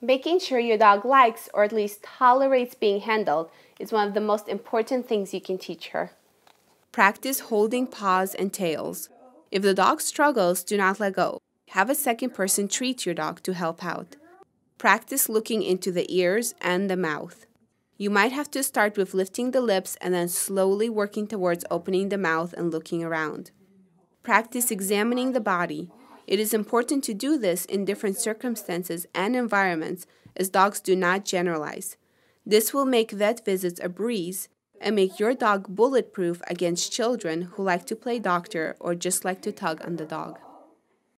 Making sure your dog likes or at least tolerates being handled is one of the most important things you can teach her. Practice holding paws and tails. If the dog struggles, do not let go. Have a second person treat your dog to help out. Practice looking into the ears and the mouth. You might have to start with lifting the lips and then slowly working towards opening the mouth and looking around. Practice examining the body. It is important to do this in different circumstances and environments as dogs do not generalize. This will make vet visits a breeze and make your dog bulletproof against children who like to play doctor or just like to tug on the dog.